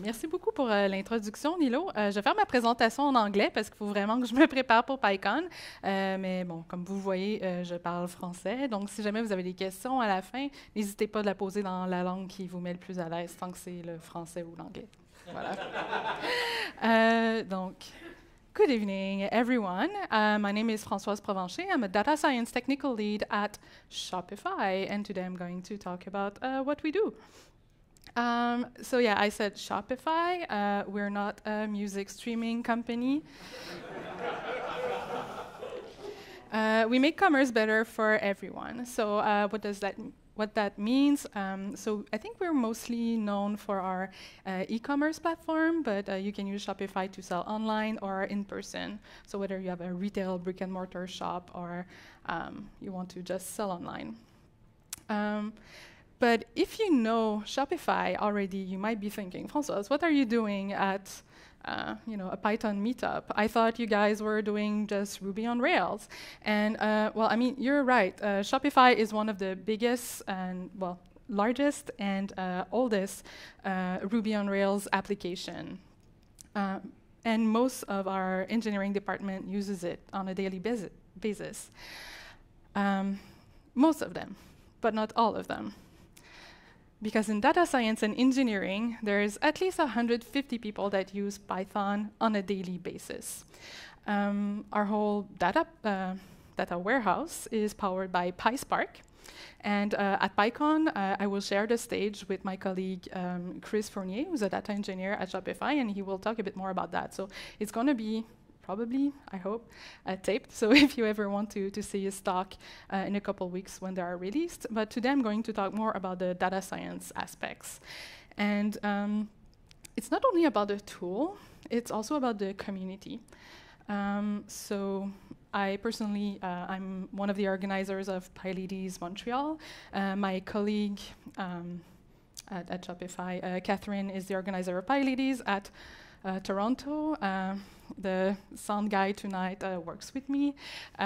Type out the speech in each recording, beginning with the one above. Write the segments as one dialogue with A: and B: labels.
A: merci beaucoup pour euh, l'introduction, Nilo. Euh, je vais faire ma présentation en anglais parce qu'il faut vraiment que je me prépare pour PyCon. Euh, mais bon, comme vous voyez, je parle français. Donc, si jamais vous avez des questions à la fin, n'hésitez pas à la poser dans la langue qui vous met le plus à l'aise, tant que c'est le français ou l'anglais. Voilà. donc, good evening, everyone. Uh, my name is Françoise Provencher. I'm a data science technical lead at Shopify, and today I'm going to talk about uh, what we do. Um, so yeah, I said Shopify. Uh, we're not a music streaming company. uh, we make commerce better for everyone. So uh, what does that what that means? Um, so I think we're mostly known for our uh, e-commerce platform, but uh, you can use Shopify to sell online or in person. So whether you have a retail brick and mortar shop or um, you want to just sell online. But if you know Shopify already, you might be thinking, Françoise, what are you doing at uh, you know, a Python meetup. I thought you guys were doing just Ruby on Rails. And uh, well, I mean, you're right. Uh, Shopify is one of the biggest and, well, largest and uh, oldest uh, Ruby on Rails application. Um, and most of our engineering department uses it on a daily basis. Um, most of them, but not all of them because in data science and engineering, there's at least 150 people that use Python on a daily basis. Um, our whole data, uh, data warehouse is powered by PySpark. And uh, at PyCon, uh, I will share the stage with my colleague um, Chris Fournier, who's a data engineer at Shopify, and he will talk a bit more about that. So it's going to be probably, I hope, uh, taped. So if you ever want to, to see his talk uh, in a couple weeks when they are released. But today I'm going to talk more about the data science aspects. And um, it's not only about the tool, it's also about the community. Um, so I personally, uh, I'm one of the organizers of PyLadies Montreal. Uh, my colleague um, at, at, Shopify, uh, Catherine, is the organizer of PyLadies at Toronto. Uh, the sound guy tonight uh, works with me,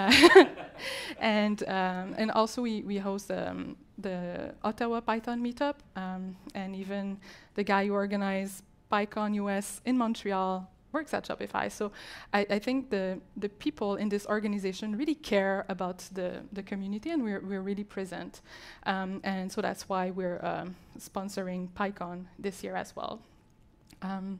A: and um, and also we we host um, the Ottawa Python meetup, um, and even the guy who organized PyCon US in Montreal works at Shopify. So I, I, think the, the people in this organization really care about the, the community and we're, we're really present. Um, and so that's why we're um, sponsoring PyCon this year as well. Um,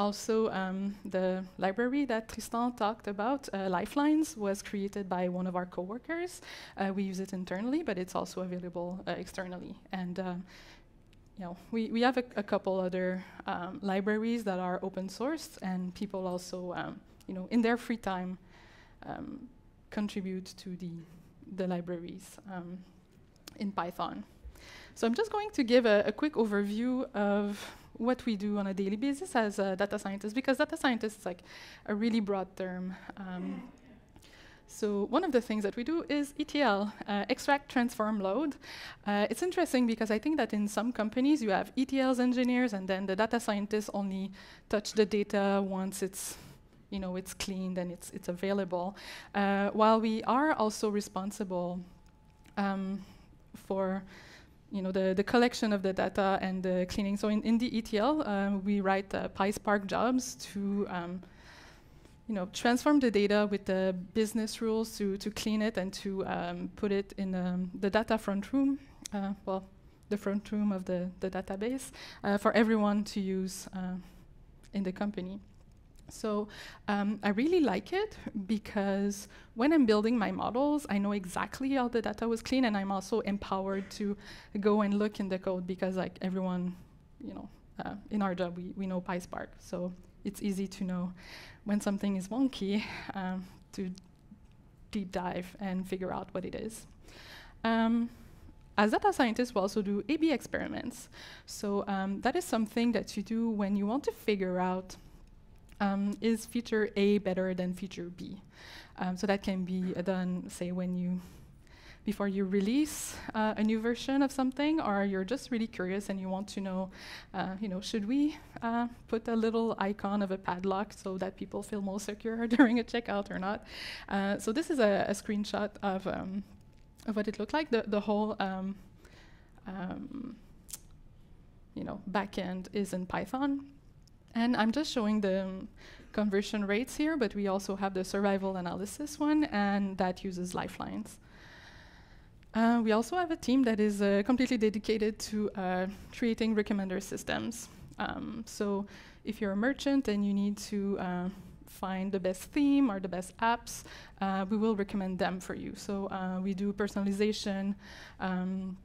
A: also, um, the library that Tristan talked about, uh, Lifelines, was created by one of our coworkers. Uh, we use it internally, but it's also available uh, externally. And um, you know, we, we have a, a couple other um, libraries that are open source, and people also, um, you know, in their free time, um, contribute to the the libraries um, in Python. So I'm just going to give a, a quick overview of what we do on a daily basis as a data scientist, because data scientist is like a really broad term. Um, so one of the things that we do is ETL, uh, extract, transform, load. Uh, it's interesting because I think that in some companies you have ETLs engineers and then the data scientists only touch the data once it's you know, it's cleaned and it's, it's available. Uh, while we are also responsible um, for you know, the, the collection of the data and the cleaning. So in, in the ETL, um, we write uh, PySpark jobs to um, you know, transform the data with the business rules to, to clean it and to um, put it in um, the data front room, uh, well, the front room of the, the database uh, for everyone to use uh, in the company. So um, I really like it because when I'm building my models, I know exactly how the data was clean, and I'm also empowered to go and look in the code because like everyone, you know, uh, in our job we, we know PySpark, so it's easy to know when something is wonky um, to deep dive and figure out what it is. Um, as data scientists, we also do A-B experiments. So um, that is something that you do when you want to figure out um, is feature A better than feature B? Um, so that can be uh, done, say, when you before you release uh, a new version of something, or you're just really curious and you want to know, uh, you know, should we uh, put a little icon of a padlock so that people feel more secure during a checkout or not? Uh, so this is a, a screenshot of, um, of what it looked like. The, the whole um, um, you know, backend is in Python. And I'm just showing the um, conversion rates here, but we also have the survival analysis one, and that uses lifelines. Uh, we also have a team that is uh, completely dedicated to uh, creating recommender systems. Um, so if you're a merchant and you need to uh, find the best theme or the best apps, uh, we will recommend them for you. So uh, we do personalization um,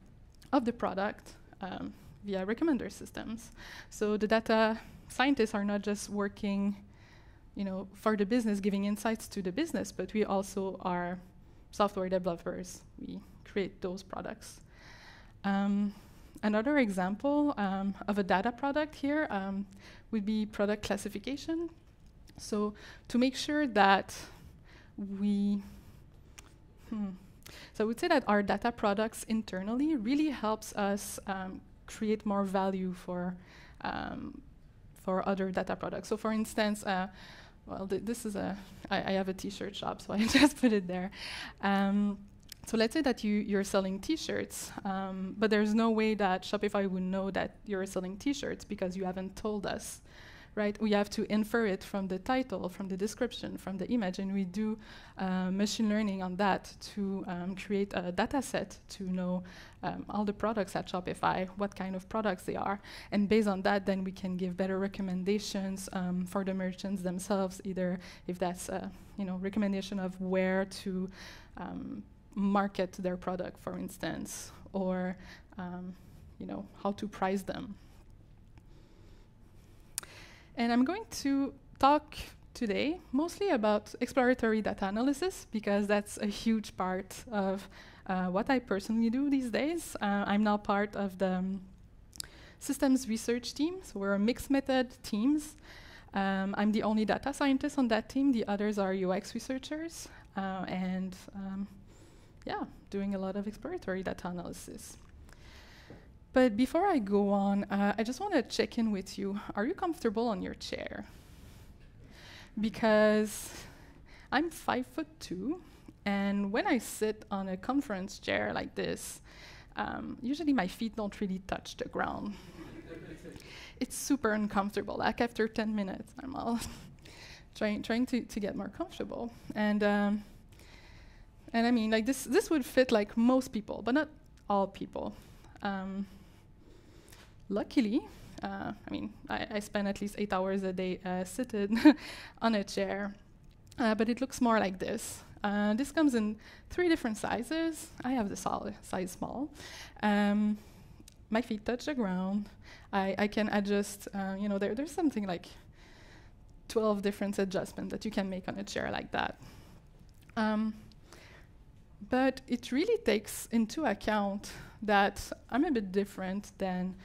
A: of the product um, via recommender systems. So the data scientists are not just working you know, for the business, giving insights to the business, but we also are software developers. We create those products. Um, another example um, of a data product here um, would be product classification. So to make sure that we, hmm, so I would say that our data products internally really helps us um, create more value for um, for other data products. So for instance, uh, well, th this is a, I, I have a t-shirt shop, so I just put it there. Um, so let's say that you, you're selling t-shirts, um, but there's no way that Shopify would know that you're selling t-shirts because you haven't told us right? We have to infer it from the title, from the description, from the image, and we do uh, machine learning on that to um, create a data set to know um, all the products at Shopify, what kind of products they are. And based on that, then we can give better recommendations um, for the merchants themselves, either if that's a you know, recommendation of where to um, market their product, for instance, or um, you know, how to price them. And I'm going to talk today mostly about exploratory data analysis because that's a huge part of uh, what I personally do these days. Uh, I'm now part of the um, systems research team, so we're a mixed method teams. Um, I'm the only data scientist on that team. The others are UX researchers, uh, and um, yeah, doing a lot of exploratory data analysis. But before I go on, uh, I just want to check in with you. Are you comfortable on your chair? Because I'm five foot two, and when I sit on a conference chair like this, um, usually my feet don't really touch the ground. it's super uncomfortable. Like after 10 minutes, I'm all trying trying to, to get more comfortable. And um, and I mean, like this this would fit like most people, but not all people. Um, luckily, uh, I mean, I, I, spend at least eight hours a day uh, seated on a chair, uh, but it looks more like this. Uh, this comes in three different sizes. I have the size small. Um, my feet touch the ground. I, I can adjust, uh, you know, there, there's something like 12 different adjustments that you can make on a chair like that. Um, but it really takes into account that I'm a bit different than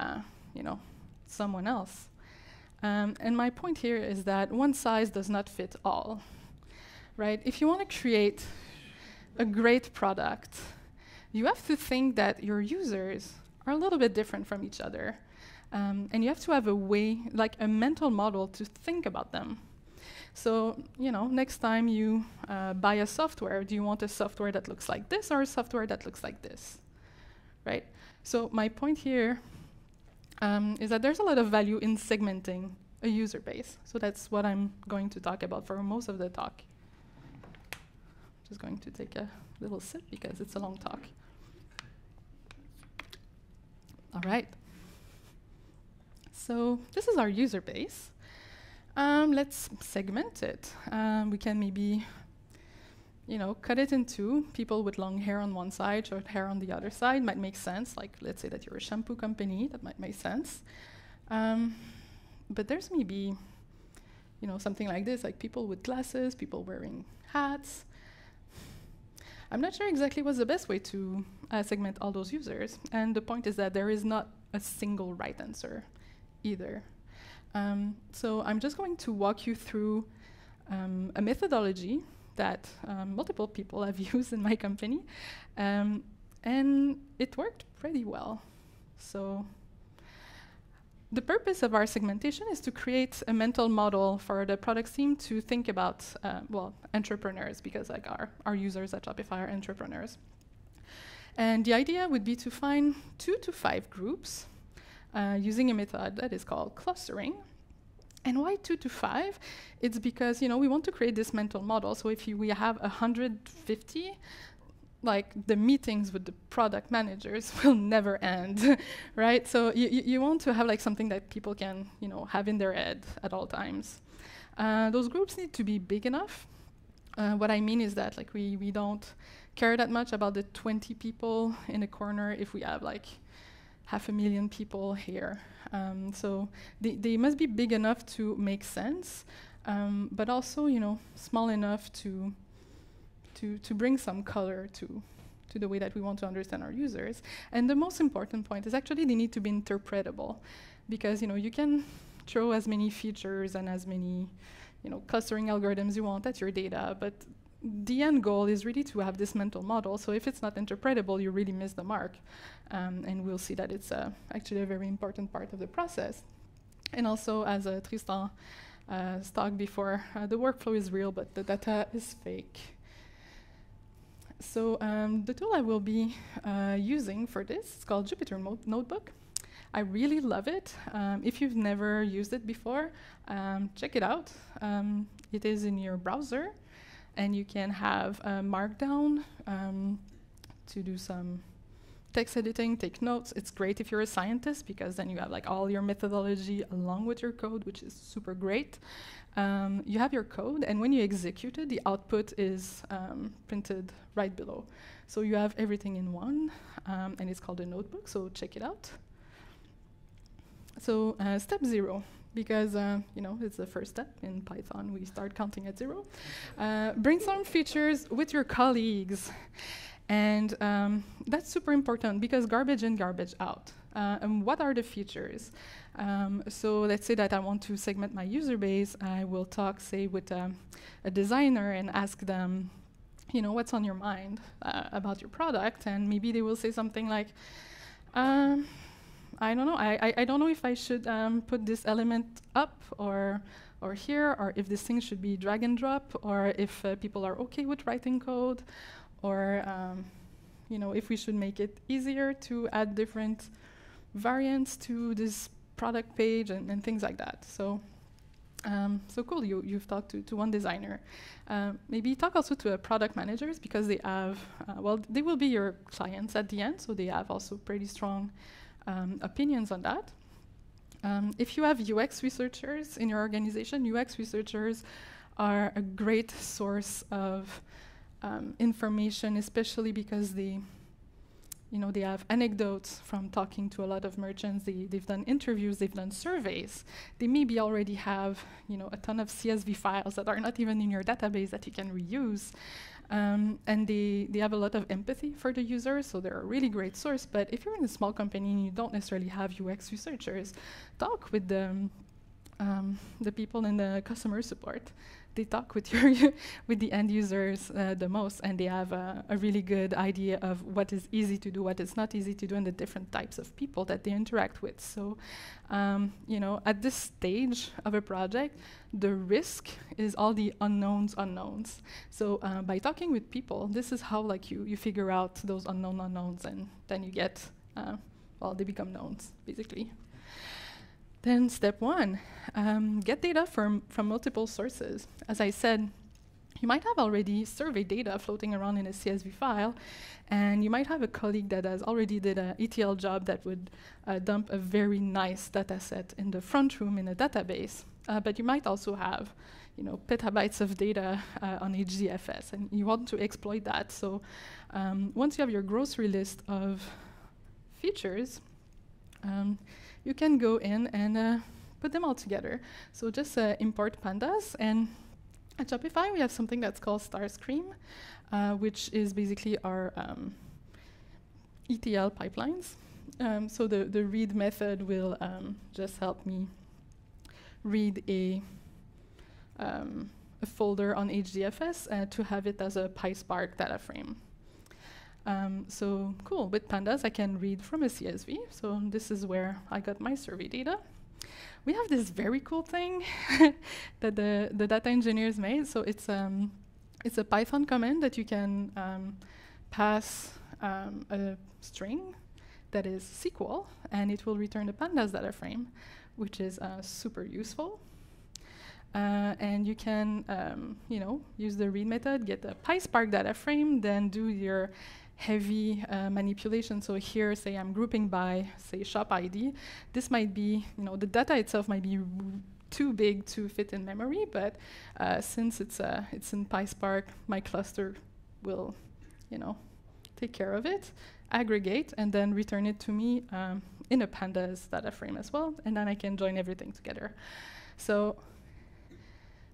A: uh, you know, someone else. Um, and my point here is that one size does not fit all, right? If you want to create a great product, you have to think that your users are a little bit different from each other. Um, and you have to have a way, like a mental model to think about them. So, you know, next time you uh, buy a software, do you want a software that looks like this or a software that looks like this? Right? So my point here um, is that there's a lot of value in segmenting a user base. So that's what I'm going to talk about for most of the talk. Just going to take a little sip because it's a long talk. All right. So this is our user base. Um, let's segment it. Um, we can maybe you know, cut it in two. People with long hair on one side, short hair on the other side might make sense. Like, let's say that you're a shampoo company, that might make sense. Um, but there's maybe, you know, something like this, like people with glasses, people wearing hats. I'm not sure exactly what's the best way to uh, segment all those users. And the point is that there is not a single right answer either. Um, so I'm just going to walk you through um, a methodology that um, multiple people have used in my company. Um, and it worked pretty well. So the purpose of our segmentation is to create a mental model for the product team to think about, uh, well, entrepreneurs, because like our, our users at Shopify are entrepreneurs. And the idea would be to find two to five groups uh, using a method that is called clustering. And why two to five? It's because you know we want to create this mental model. So if you, we have 150, like the meetings with the product managers will never end, right? So you, you want to have like something that people can you know have in their head at all times. Uh, those groups need to be big enough. Uh, what I mean is that like we we don't care that much about the 20 people in a corner if we have like half a million people here. Um, so they, they must be big enough to make sense, um, but also you know small enough to to to bring some color to to the way that we want to understand our users. And the most important point is actually they need to be interpretable, because you know you can throw as many features and as many you know clustering algorithms you want at your data, but the end goal is really to have this mental model. So if it's not interpretable, you really miss the mark. Um, and we'll see that it's uh, actually a very important part of the process. And also, as uh, Tristan uh, talked before, uh, the workflow is real, but the data is fake. So um, the tool I will be uh, using for this is called Jupyter Mo Notebook. I really love it. Um, if you've never used it before, um, check it out. Um, it is in your browser and you can have a Markdown um, to do some text editing, take notes. It's great if you're a scientist because then you have like all your methodology along with your code, which is super great. Um, you have your code, and when you execute it, the output is um, printed right below. So you have everything in one, um, and it's called a notebook, so check it out. So uh, step zero, because uh, you know it's the first step in Python. We start counting at zero. Uh, brainstorm features with your colleagues, and um, that's super important because garbage in, garbage out. Uh, and what are the features? Um, so let's say that I want to segment my user base. I will talk, say, with um, a designer and ask them, you know, what's on your mind uh, about your product, and maybe they will say something like. Um, I don't know. I, I, I, don't know if I should um, put this element up or or here, or if this thing should be drag and drop, or if uh, people are okay with writing code, or um, you know if we should make it easier to add different variants to this product page and, and things like that. So. Um, so cool, you, you've talked to, to one designer. Uh, maybe talk also to uh, product managers because they have, uh, well, they will be your clients at the end, so they have also pretty strong um, opinions on that. Um, if you have UX researchers in your organization, UX researchers are a great source of um, information, especially because they, you know, they have anecdotes from talking to a lot of merchants. They, they've done interviews, they've done surveys. They maybe already have, you know, a ton of CSV files that are not even in your database that you can reuse. Um, and they, they have a lot of empathy for the users, so they're a really great source. But if you're in a small company and you don't necessarily have UX researchers, talk with the, um, the people in the customer support they talk with your with the end users uh, the most, and they have a, a, really good idea of what is easy to do, what is not easy to do, and the different types of people that they interact with. So, um, you know, at this stage of a project, the risk is all the unknowns unknowns. So, uh, by talking with people, this is how like you you figure out those unknown unknowns, and then you get uh, well, they become knowns basically. Then step one, um, get data from, from multiple sources. As I said, you might have already survey data floating around in a CSV file, and you might have a colleague that has already did an ETL job that would uh, dump a very nice data set in the front room in a database. Uh, but you might also have you know, petabytes of data uh, on HDFS, and you want to exploit that. So um, once you have your grocery list of features, um, you can go in and uh, put them all together. So just uh, import pandas, and at Shopify we have something that's called Starscream, uh, which is basically our um, ETL pipelines. Um, so the, the read method will um, just help me read a, um, a folder on HDFS uh, to have it as a PySpark data frame. Um, so cool, with pandas I can read from a CSV. So this is where I got my survey data. We have this very cool thing that the, the data engineers made. So it's, um, it's a Python command that you can um, pass um, a string that is SQL, and it will return the pandas data frame, which is uh, super useful. Uh, and you can, um, you know, use the read method, get the PySpark data frame, then do your heavy uh, manipulation. So here, say I'm grouping by, say, shop ID. This might be, you know, the data itself might be too big to fit in memory, but uh, since it's uh, it's in PySpark, my cluster will, you know, take care of it, aggregate, and then return it to me um, in a pandas data frame as well, and then I can join everything together. So,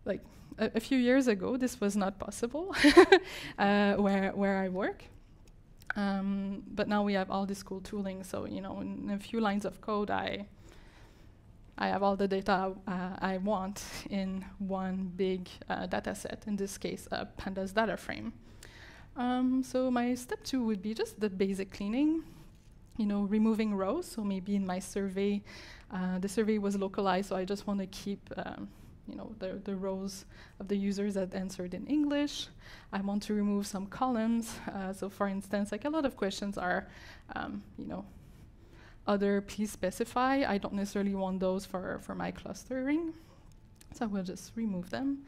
A: like a, a few years ago, this was not possible uh, where where I work. Um, but now we have all this cool tooling, so you know, in a few lines of code, I I have all the data uh, I want in one big uh, data set, in this case, a pandas data frame. Um, so my step two would be just the basic cleaning, you know, removing rows. So maybe in my survey, uh, the survey was localized, so I just want to keep, um, you know, the, the rows of the users that answered in English. I want to remove some columns. Uh, so for instance, like a lot of questions are, um, you know, other please specify. I don't necessarily want those for, for my clustering. So I will just remove them.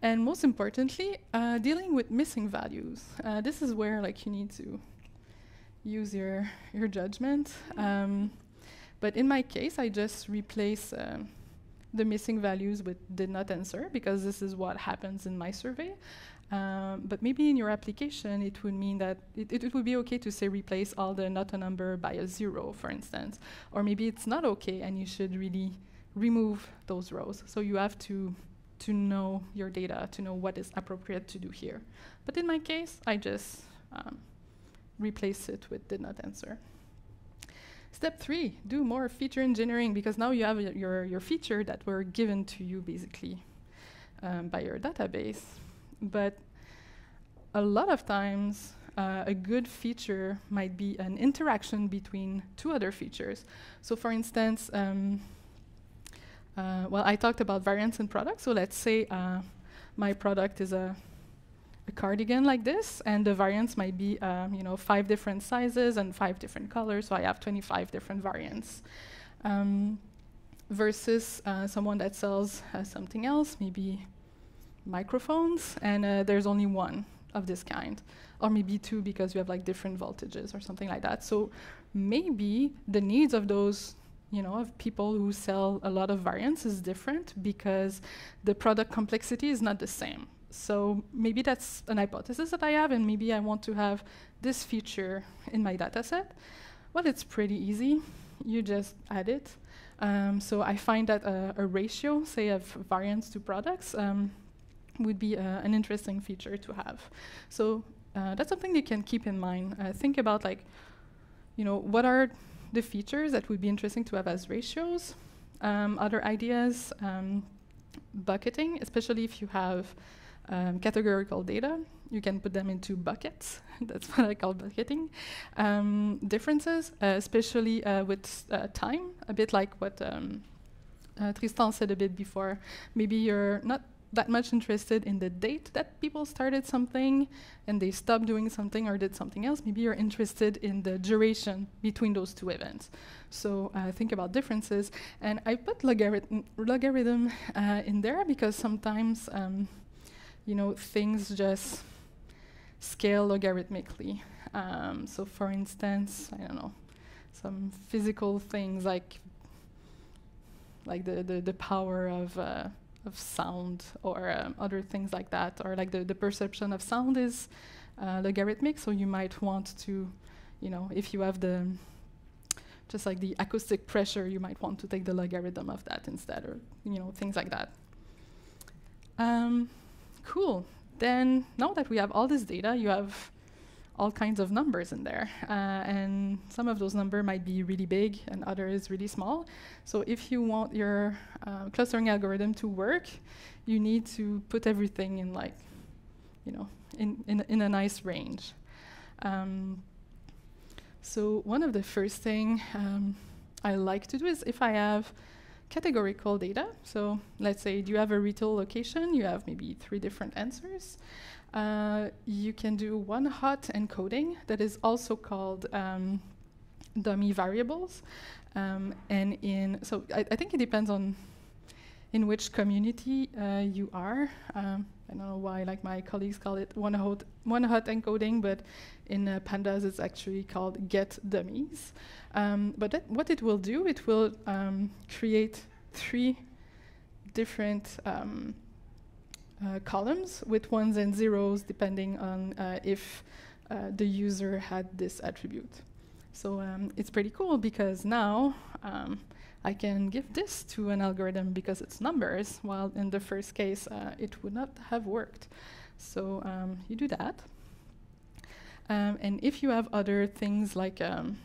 A: And most importantly, uh, dealing with missing values. Uh, this is where like you need to use your, your judgment. Um, but in my case, I just replace uh, the missing values with did not answer because this is what happens in my survey. Um, but maybe in your application, it would mean that it, it, it, would be okay to say replace all the not a number by a zero, for instance. Or maybe it's not okay and you should really remove those rows. So you have to, to know your data, to know what is appropriate to do here. But in my case, I just um, replace it with did not answer. Step three, do more feature engineering because now you have your, your feature that were given to you basically um, by your database. But a lot of times, uh, a good feature might be an interaction between two other features. So for instance, um, uh, well, I talked about variants in products. So let's say uh, my product is a, a, cardigan like this, and the variants might be, um, you know, five different sizes and five different colors. So I have 25 different variants. Um, versus uh, someone that sells uh, something else, maybe microphones, and uh, there's only one of this kind, or maybe two because you have like different voltages or something like that. So maybe the needs of those, you know, of people who sell a lot of variants is different because the product complexity is not the same. So maybe that's an hypothesis that I have, and maybe I want to have this feature in my data set. Well, it's pretty easy. You just add it. Um, so I find that uh, a ratio, say, of variants to products, um, would be uh, an interesting feature to have. So uh, that's something you can keep in mind. Uh, think about like, you know, what are the features that would be interesting to have as ratios? Um, other ideas, um, bucketing, especially if you have um, categorical data, you can put them into buckets. That's what I call bucketing. Um, differences, uh, especially uh, with uh, time, a bit like what um, Tristan said a bit before. Maybe you're not that much interested in the date that people started something and they stopped doing something or did something else. Maybe you're interested in the duration between those two events. So uh, think about differences. And I put logarithm, logarithm uh, in there because sometimes, um, you know, things just scale logarithmically. Um, so for instance, I don't know, some physical things like like the, the, the power of uh, of sound or um, other things like that, or like the, the perception of sound is uh, logarithmic, so you might want to, you know, if you have the just like the acoustic pressure, you might want to take the logarithm of that instead, or you know, things like that. Um, cool. Then now that we have all this data, you have all kinds of numbers in there. Uh, and some of those numbers might be really big and others really small. So if you want your uh, clustering algorithm to work, you need to put everything in like, you know, in, in, in a nice range. Um, so one of the first thing um, I like to do is if I have categorical data, so let's say do you have a retail location, you have maybe three different answers. Uh, you can do one hot encoding that is also called um, dummy variables. Um, and in so I, I, think it depends on in which community uh, you are. Um, I don't know why, like my colleagues call it one hot, one hot encoding, but in uh, pandas it's actually called get dummies. Um, but what it will do, it will um, create three different um, uh, columns with ones and zeros depending on uh, if uh, the user had this attribute. So um, it's pretty cool because now um, I can give this to an algorithm because it's numbers, while in the first case uh, it would not have worked. So um, you do that. Um, and if you have other things like um,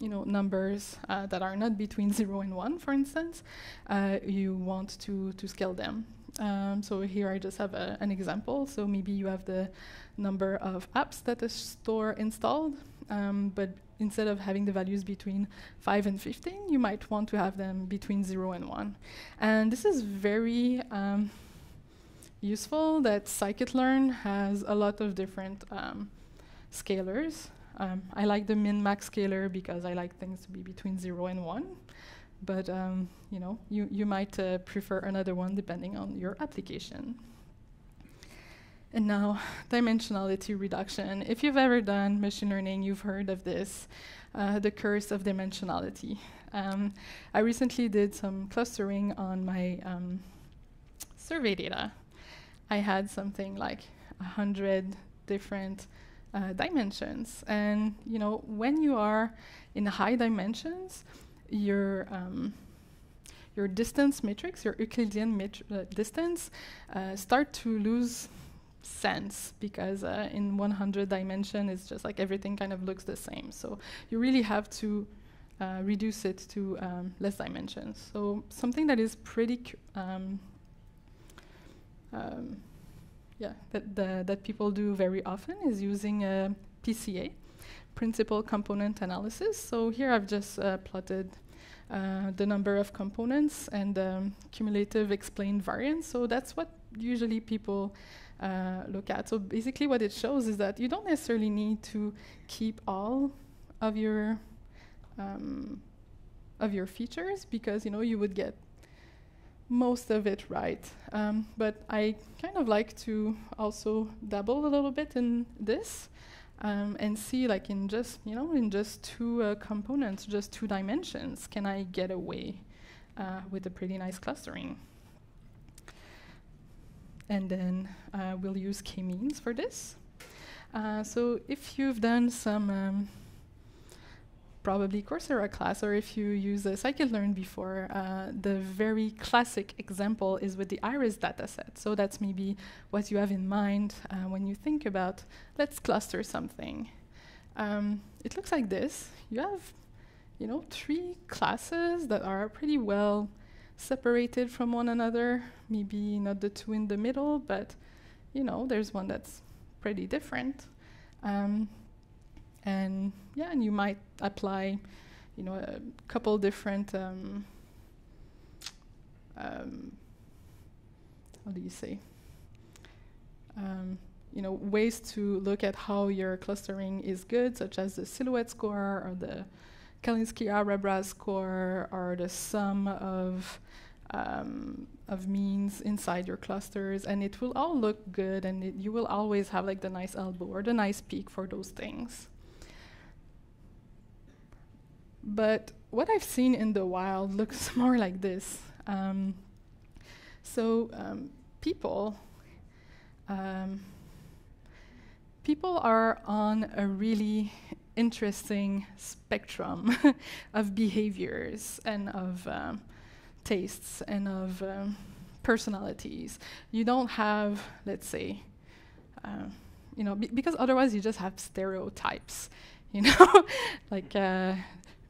A: you know, numbers uh, that are not between 0 and 1, for instance, uh, you want to, to scale them. Um, so here I just have a, an example. So maybe you have the number of apps that the store installed, um, but instead of having the values between 5 and 15, you might want to have them between 0 and 1. And this is very um, useful that scikit-learn has a lot of different um, scalers. Um, I like the min-max scaler because I like things to be between 0 and 1 but um, you know, you, you might uh, prefer another one depending on your application. And now, dimensionality reduction. If you've ever done machine learning, you've heard of this, uh, the curse of dimensionality. Um, I recently did some clustering on my um, survey data. I had something like 100 different uh, dimensions. And you know, when you are in high dimensions, your um, your distance matrix, your Euclidean uh, distance, uh, start to lose sense because uh, in 100 dimension it's just like everything kind of looks the same. So you really have to uh, reduce it to um, less dimensions. So something that is pretty um, um, yeah that that people do very often is using a PCA, principal component analysis. So here I've just uh, plotted uh, the number of components and um, cumulative explained variance. So that's what usually people uh, look at. So basically what it shows is that you don't necessarily need to keep all of your um, of your features because you know you would get most of it right. Um, but I kind of like to also dabble a little bit in this um, and see like in just you know in just two uh, components, just two dimensions, can I get away uh, with a pretty nice clustering? And then uh, we'll use k-means for this. Uh, so if you've done some um, probably Coursera class, or if you use a scikit-learn before, uh, the very classic example is with the iris dataset. So that's maybe what you have in mind uh, when you think about, let's cluster something. Um, it looks like this. You have, you know, three classes that are pretty well separated from one another. Maybe not the two in the middle, but, you know, there's one that's pretty different. Um, and yeah, and you might apply, you know, a couple different, um, um, how do you say, um, you know, ways to look at how your clustering is good, such as the silhouette score or the Calinski-Harabasz score or the sum of um, of means inside your clusters, and it will all look good, and you will always have like the nice elbow or the nice peak for those things. But what I've seen in the wild looks more like this. Um, so um, people, um, people are on a really interesting spectrum of behaviors and of um, tastes and of um, personalities. You don't have, let's say, uh, you know, because otherwise you just have stereotypes, you know, like uh,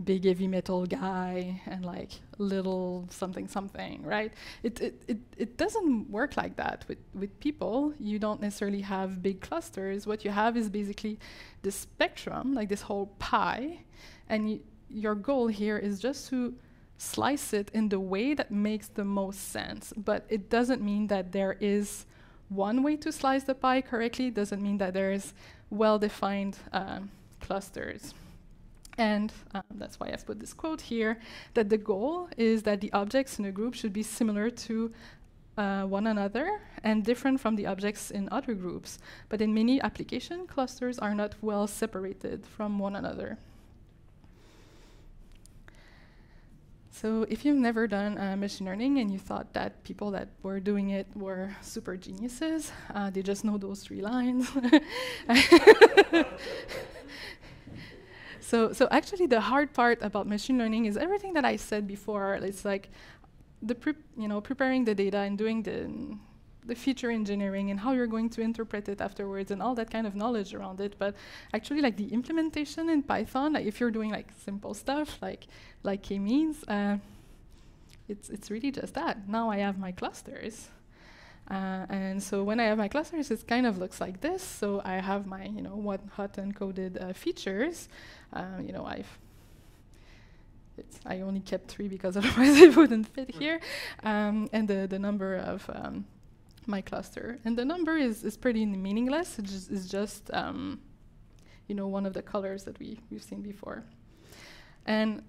A: big heavy metal guy and like little something something right? It, it it it doesn't work like that with with people. You don't necessarily have big clusters. What you have is basically the spectrum like this whole pie and your goal here is just to slice it in the way that makes the most sense. But it doesn't mean that there is one way to slice the pie correctly. It doesn't mean that there is well defined uh, clusters And um, that's why I've put this quote here, that the goal is that the objects in a group should be similar to uh, one another and different from the objects in other groups. But in many application, clusters are not well separated from one another. So if you've never done uh, machine learning and you thought that people that were doing it were super geniuses, uh, they just know those three lines. so, so actually the hard part about machine learning is everything that I said before. It's like the you know preparing the data and doing the the feature engineering and how you're going to interpret it afterwards and all that kind of knowledge around it. But actually, like the implementation in Python, like if you're doing like simple stuff like like k-means, uh, it's it's really just that. Now I have my clusters. Uh, and so when I have my clusters, it kind of looks like this. So I have my, you know, what hot encoded uh, features. Uh, you know, I've I only kept three because otherwise it wouldn't fit here. Um, and the, the number of um, my cluster. And the number is, is pretty meaningless. It just, is just um, you know, one of the colors that we, we've seen before. And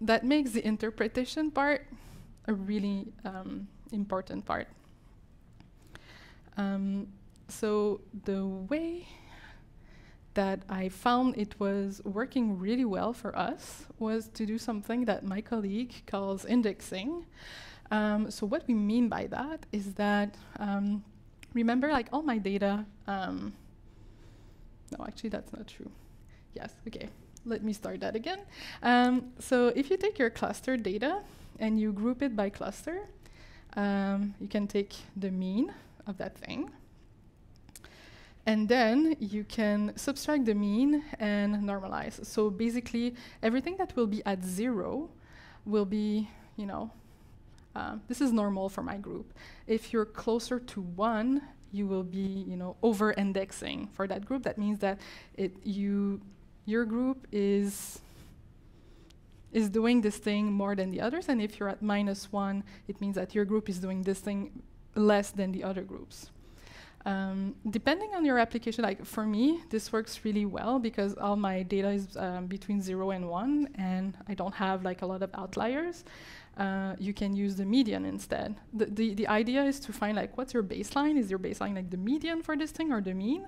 A: that makes the interpretation part a really um, important part. Um, so the way that I found it was working really well for us was to do something that my colleague calls indexing. Um, so what we mean by that is that, um, remember like all my data, um, no, actually that's not true. Yes, okay, let me start that again. Um, so if you take your cluster data and you group it by cluster, um, you can take the mean of that thing. And then you can subtract the mean and normalize. So basically, everything that will be at zero will be, you know, uh, this is normal for my group. If you're closer to one, you will be, you know, over-indexing for that group. That means that it you your group is is doing this thing more than the others, and if you're at minus one, it means that your group is doing this thing less than the other groups. Um, depending on your application, like for me, this works really well because all my data is um, between zero and one, and I don't have like a lot of outliers. Uh, you can use the median instead. The, the, the idea is to find like what's your baseline? Is your baseline like the median for this thing or the mean?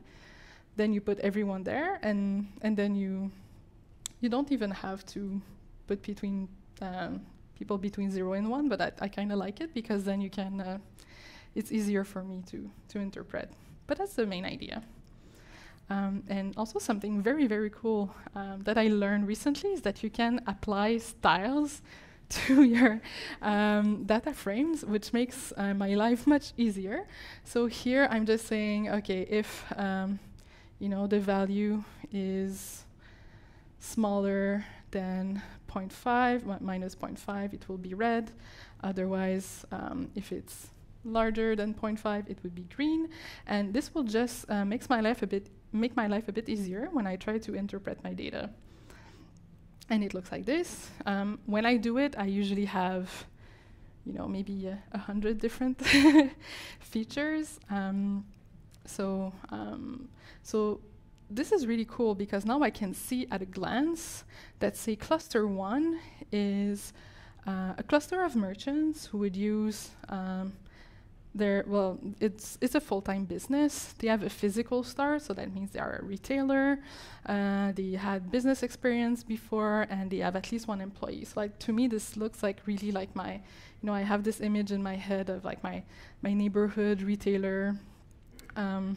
A: Then you put everyone there, and and then you you don't even have to put between um, people between zero and one. But I, I kind of like it because then you can. Uh, it's easier for me to to interpret. But that's the main idea. Um, and also something very, very cool um, that I learned recently is that you can apply styles to your um, data frames, which makes uh, my life much easier. So here I'm just saying, okay, if um, you know the value is smaller than 0.5, minus 0.5, it will be red. Otherwise, um, if it's larger than 0.5, it would be green. And this will just uh, makes my life a bit make my life a bit easier when I try to interpret my data and it looks like this. Um, when I do it, I usually have, you know, maybe a, a hundred different features. Um, so, um, so this is really cool because now I can see at a glance that say cluster one is uh, a cluster of merchants who would use um, they're well it's it's a full-time business. They have a physical store so that means they are a retailer. Uh, they had business experience before and they have at least one employee. So like to me this looks like really like my you know i have this image in my head of like my my neighborhood retailer um,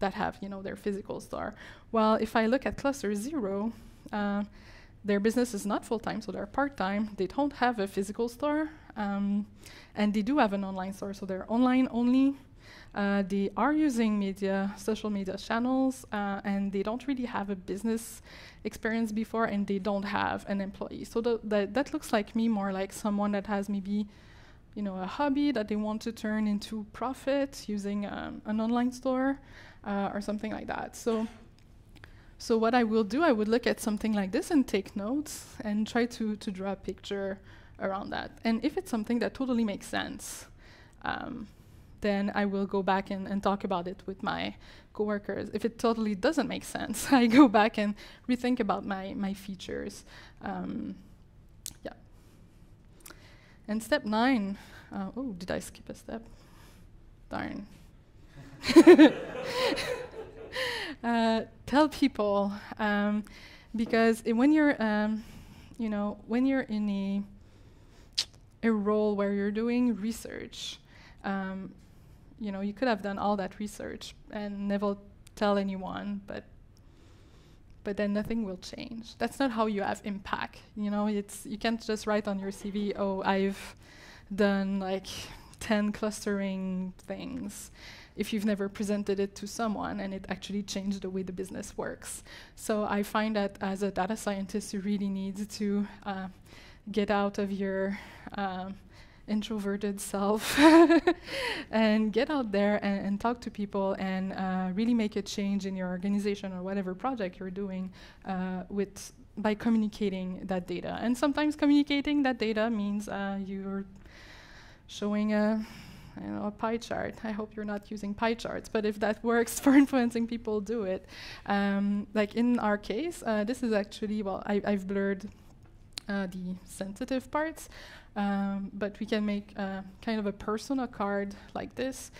A: that have you know their physical store. Well if i look at cluster zero uh, their business is not full-time so they're part-time. They don't have a physical store um, and they do have an online store, so they're online only. Uh, they are using media, social media channels, uh, and they don't really have a business experience before, and they don't have an employee. So th that looks like me more like someone that has maybe, you know, a hobby that they want to turn into profit using um, an online store uh, or something like that. So. So what I will do, I would look at something like this and take notes and try to, to draw a picture around that. And if it's something that totally makes sense, um, then I will go back and, and talk about it with my coworkers. If it totally doesn't make sense, I go back and rethink about my, my features. Um, yeah. And step nine, uh, oh, did I skip a step? Darn. uh, tell people, um, because when you're, um, you know, when you're in a a role where you're doing research, um, you know, you could have done all that research and never tell anyone, but but then nothing will change. That's not how you have impact. You know, it's you can't just write on your CV, "Oh, I've done like 10 clustering things." If you've never presented it to someone and it actually changed the way the business works. So I find that as a data scientist, you really need to uh, get out of your um, introverted self and get out there and, and talk to people and uh, really make a change in your organization or whatever project you're doing uh, with by communicating that data. And sometimes communicating that data means uh, you're showing a you know, a pie chart. I hope you're not using pie charts, but if that works for influencing people, do it. Um, like in our case, uh, this is actually, well, I, have blurred uh, the sensitive parts, um, but we can make uh, kind of a persona card like this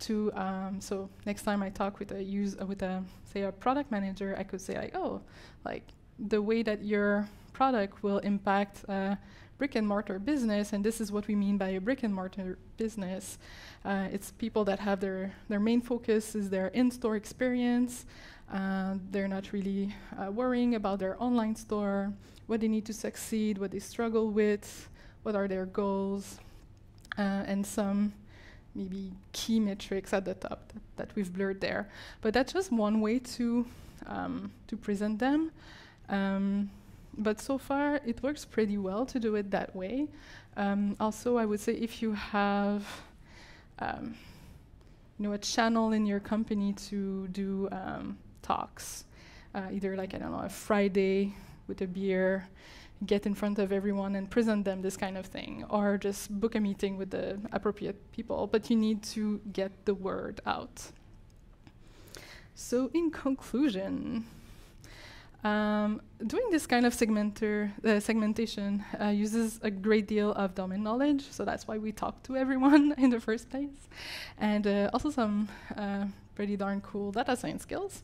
A: to um, so next time I talk with a use uh, with a say a product manager, I could say like, oh, like the way that your product will impact a brick and mortar business, and this is what we mean by a brick and mortar business. Uh, it's people that have their their main focus is their in-store experience. Uh, they're not really uh, worrying about their online store, what they need to succeed, what they struggle with, what are their goals, uh, and some maybe key metrics at the top that, that, we've blurred there. But that's just one way to um, to present them. Um, but so far, it works pretty well to do it that way. Um, also, I would say if you have um, you know, a channel in your company to do um, talks, uh, either like, I don't know, a Friday with a beer, get in front of everyone and present them this kind of thing, or just book a meeting with the appropriate people, but you need to get the word out. So, in conclusion, um, doing this kind of segmenter, uh, segmentation uh, uses a great deal of domain knowledge, so that's why we talk to everyone in the first place, and uh, also some uh, pretty darn cool data science skills.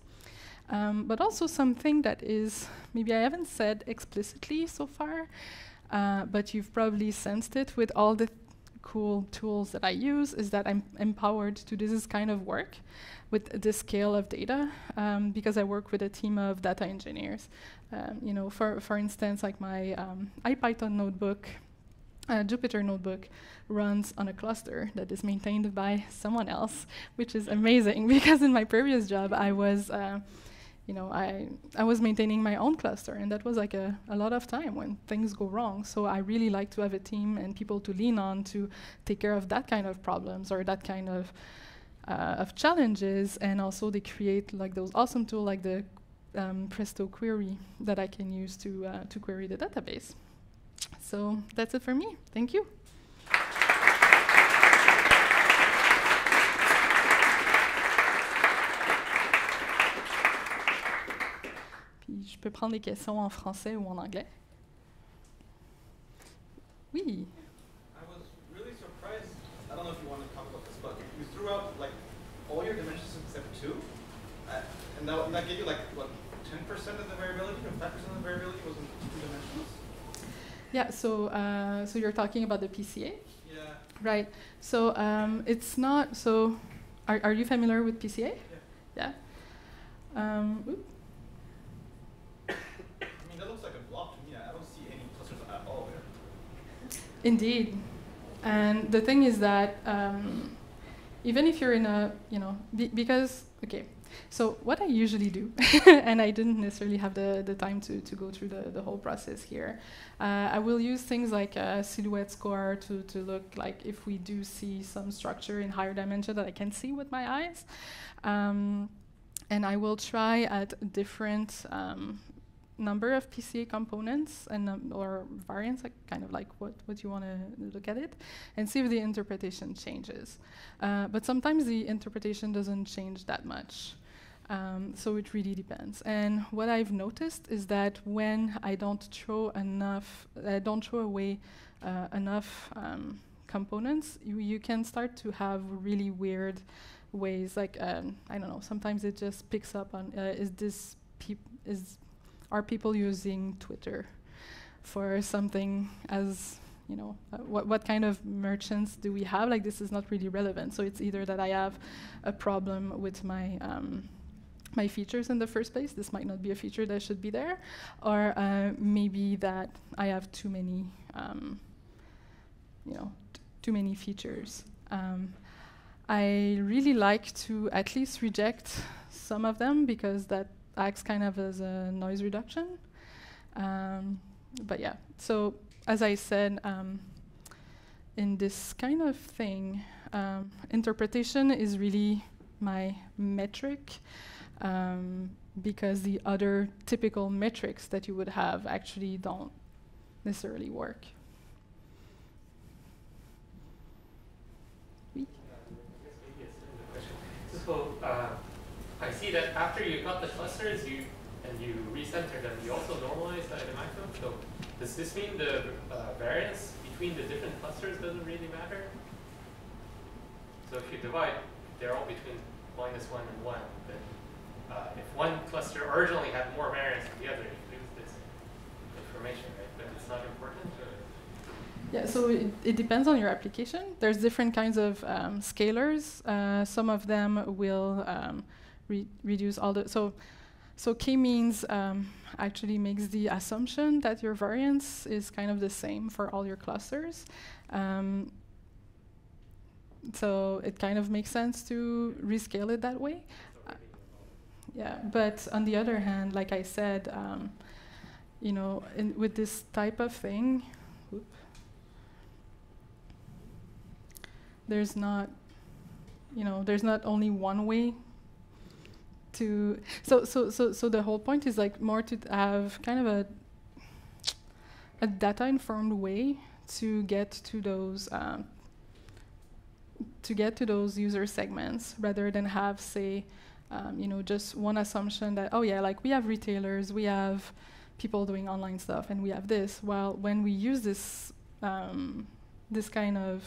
A: Um, but also something that is maybe I haven't said explicitly so far, uh, but you've probably sensed it with all the cool tools that I use is that I'm empowered to do this kind of work with this scale of data um, because I work with a team of data engineers. Um, you know, for, for instance, like my um, IPython notebook, uh, Jupyter notebook runs on a cluster that is maintained by someone else, which is amazing because in my previous job I was uh, you know, I, I was maintaining my own cluster, and that was like a, a lot of time when things go wrong. So I really like to have a team and people to lean on to take care of that kind of problems or that kind of uh, of challenges. And also they create like those awesome tools like the um, Presto query that I can use to uh, to query the database. So that's it for me. Thank you. Peux prendre des questions en français ou en anglais. Oui.
B: I was really surprised. I don't know if you want to talk about this, but you threw out like all your dimensions except two, uh, and that, that gave you like what 10% of the variability or 5% of the variability was in two dimensions.
A: Yeah. So uh, so you're talking about the PCA.
B: Yeah.
A: Right. So um, it's not. So are are you familiar with PCA?
B: Yeah.
A: Yeah. Um, Indeed. And the thing is that um, even if you're in a, you know, be because, okay, so what I usually do, and I didn't necessarily have the, the time to, to go through the, the whole process here, uh, I will use things like a silhouette score to, to look like if we do see some structure in higher dimension that I can see with my eyes. Um, and I will try at different um, number of PCA components and um, or variants, like kind of like what, what you want to look at it, and see if the interpretation changes. Uh, but sometimes the interpretation doesn't change that much. Um, so it really depends. And what I've noticed is that when I don't throw enough, I don't throw away uh, enough um, components, you, you can start to have really weird ways. Like um, I don't know. Sometimes it just picks up on uh, is this is are people using Twitter for something as you know uh, what what kind of merchants do we have? Like this is not really relevant. So it's either that I have a problem with my um, my features in the first place. This might not be a feature that should be there, or uh, maybe that I have too many, um, you know, too many features. Um, I really like to at least reject some of them because that acts kind of as a noise reduction. Um, but yeah, so as I said, um, in this kind of thing, um, interpretation is really my metric um, because the other typical metrics that you would have actually don't necessarily work.
C: So uh, I see that after you got the clusters, you and you recenter them, you also normalize the item So does this mean the uh, variance between the different clusters doesn't really matter? So if you divide, they're all between minus one and one, then uh, if one cluster originally had more variance than the other, you lose this information, right? But it's not important.
A: Yeah, so it, it, depends on your application. There's different kinds of um, scalers. Uh, some of them will um, re reduce all the so so k-means um, actually makes the assumption that your variance is kind of the same for all your clusters. Um, so it kind of makes sense to rescale it that way. Yeah, but on the other hand, like I said, um, you know, with this type of thing, whoop, there's not, you know, there's not only one way to. So, so, so, so the whole point is like more to have kind of a a data-informed way to get to those um, to get to those user segments rather than have say um, you know, just one assumption that, oh yeah, like we have retailers, we have people doing online stuff, and we have this. Well, when we use this, um, this kind of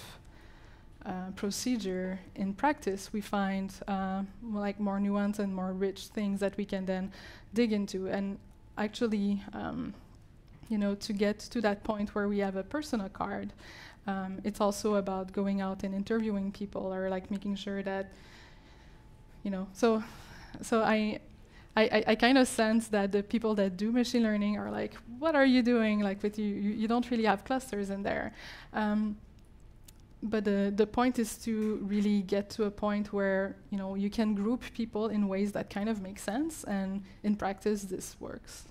A: uh, procedure in practice, we find uh, like more nuanced and more rich things that we can then dig into. And actually, um, you know, to get to that point where we have a persona card, um, it's also about going out and interviewing people or like making sure that you know, so so I I, I, kind of sense that the people that do machine learning are like, what are you doing? Like with you, you, you don't really have clusters in there. Um, but the, the point is to really get to a point where you know you can group people in ways that kind of make sense, and in practice this works.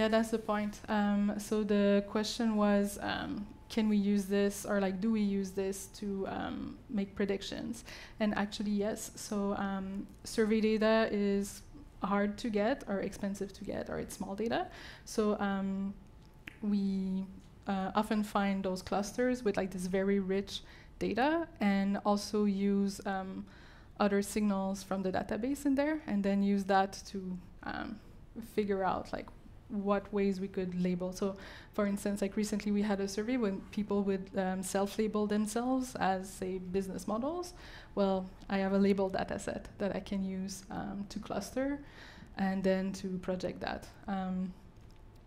A: Yeah, that's the point. Um, so the question was, um, can we use this, or like, do we use this to um, make predictions? And actually, yes. So um, survey data is hard to get, or expensive to get, or it's small data. So um, we uh, often find those clusters with like this very rich data, and also use um, other signals from the database in there, and then use that to figure out like what ways we could label. So, for instance, like recently we had a survey when people would um, self-label themselves as, say, business models. Well, I have a label data set that I can use um, to cluster and then to project that. Um,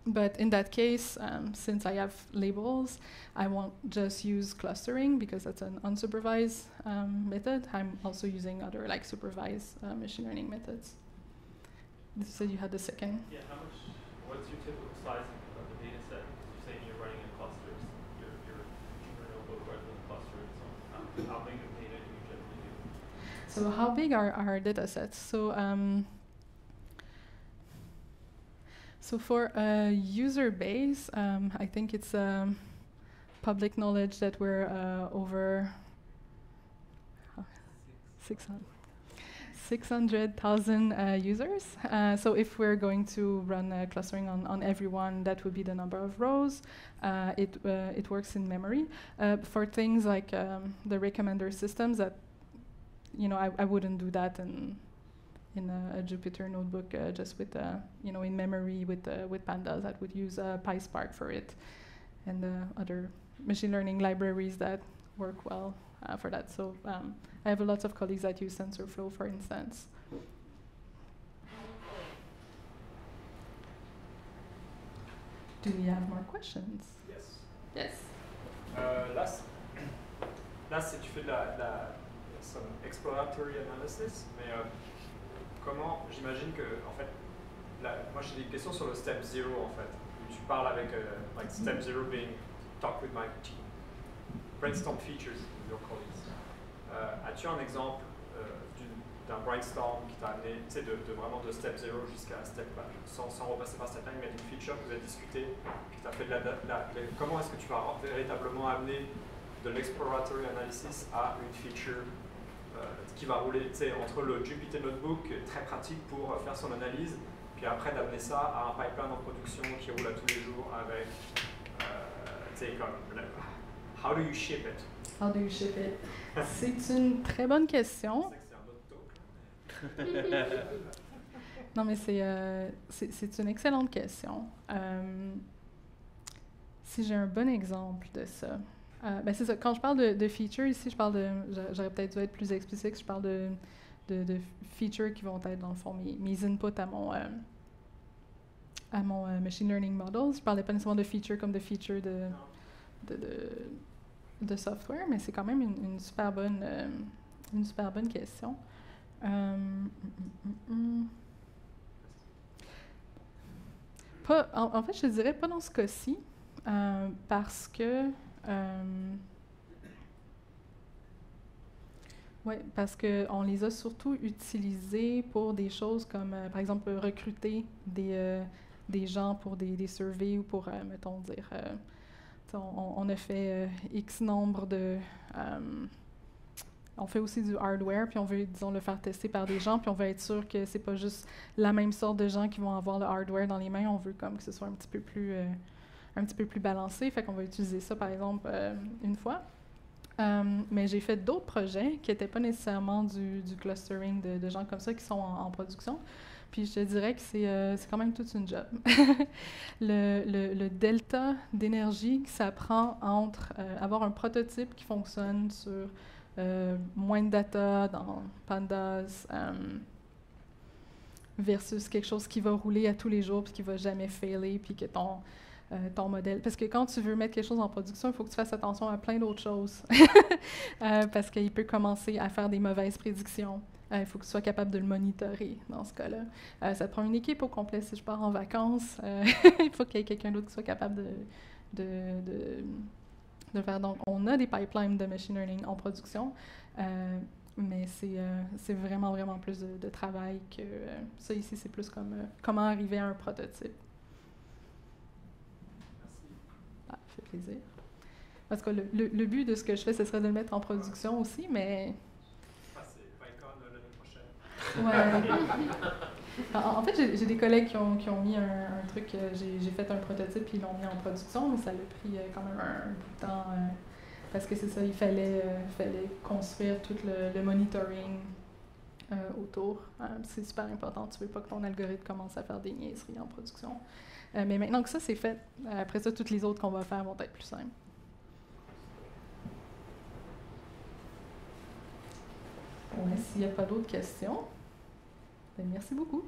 A: but in that case, um, since I have labels, I won't just use clustering because that's an unsupervised um, method. I'm also using other like supervised uh, machine learning methods. So you had the second.
D: Yeah, how much, what's your typical sizing of the data set? Because you're saying you're running in clusters, your, your, your notebook runs in clusters, so how, how big of data do you generally do?
A: So how big are our data sets? So um, so for a user base, um, I think it's um, public knowledge that we're uh, over uh, 600 600,000 uh, users. Uh, so if we're going to run clustering on, on everyone, that would be the number of rows. Uh, it, uh, it works in memory. Uh, for things like um, the recommender systems that, you know, I, I wouldn't do that in, in a, a Jupyter notebook just with, you know, in memory with, with pandas. I would use PySpark for it and other machine learning libraries that work well uh, for that. So um, I have a lot of colleagues that use TensorFlow, for instance. Do we have more questions?
E: Yes.
A: Yes.
E: Euh, là, là c'est tu fais de la, de la some exploratory analysis, mais euh, comment, j'imagine que, en fait, la, moi j'ai des questions sur le step zero en fait. Tu parles avec, euh, like step zero being talk with my team, brainstorm features your colleagues. Euh, As-tu un exemple euh, d'un brainstorm qui t'a amené de, de, vraiment de step zero jusqu'à step, sans, sans repasser par step line, mais d'une feature que vous avez discuté, qui t'a fait de la, comment est-ce que tu vas véritablement amener de l'exploratory analysis à une feature euh, qui va rouler entre le Jupyter Notebook, très pratique pour faire son analyse, puis après d'amener ça à un pipeline en production qui roule à tous les jours avec, euh, comme, how do you ship it?
A: How do you ship it? C'est une très bonne question. non, mais c'est euh, une excellente question. Euh, si j'ai un bon exemple de ça, euh, ben c'est ça. Quand je parle de, de features ici, je parle de. J'aurais peut-être dû être plus explicite. Je parle de, de, de, features qui vont être dans le fond mes, mes inputs à mon euh, à mon euh, machine learning model. Je parlais pas nécessairement de features comme de features de, de, de software, mais c'est quand même une, super bonne, euh, une super bonne question. Euh, mm, mm, mm, pas, en, fait, je dirais pas dans ce cas-ci, euh, parce que oui, parce qu'on les a surtout utilisés pour des choses comme, par exemple, recruter des, des gens pour des, des surveys ou pour, mettons, dire, on, a fait euh, X nombre de... Euh, on fait aussi du hardware, puis on veut, disons, le faire tester par des gens, puis on veut être sûr que c'est pas juste la même sorte de gens qui vont avoir le hardware dans les mains. On veut comme que ce soit un petit peu plus, euh, un petit peu plus balancé. Fait qu'on va utiliser ça, par exemple, une fois. mais j'ai fait d'autres projets qui n'étaient pas nécessairement du, clustering de, gens comme ça qui sont en production. Puis je te dirais que c'est euh, quand même toute une job. le, le, delta d'énergie que ça prend entre euh, avoir un prototype qui fonctionne sur euh, moins de data dans Pandas versus quelque chose qui va rouler à tous les jours puis qui va jamais failer puis que ton ton modèle. Parce que quand tu veux mettre quelque chose en production, il faut que tu fasses attention à plein d'autres choses. parce qu'il peut commencer à faire des mauvaises prédictions. Euh, il faut que tu sois capable de le monitorer dans ce cas-là. Euh, ça te prend une équipe au complet. Si je pars en vacances, euh, il faut qu'il y ait quelqu'un d'autre qui soit capable de, de, de, de, faire. Donc, on a des pipelines de machine learning en production, mais c'est vraiment, vraiment plus de, travail que ça ici, c'est plus comme comment arriver à un prototype. Merci. Ah, ça fait plaisir. Parce que le, le, le, but de ce que je fais, ce serait de le mettre en production aussi, mais Ouais. en, fait, j'ai des collègues qui ont, qui ont mis un, truc, euh, j'ai fait un prototype puis ils l'ont mis en production, mais ça a pris euh, quand même un, bout de temps euh, parce que c'est ça, il fallait, fallait construire tout le, monitoring autour. c'est super important, tu veux pas que ton algorithme commence à faire des niaiseries en production. mais maintenant que ça c'est fait, après ça, toutes les autres qu'on va faire vont être plus simples. S'il n'y a pas d'autres questions, merci beaucoup.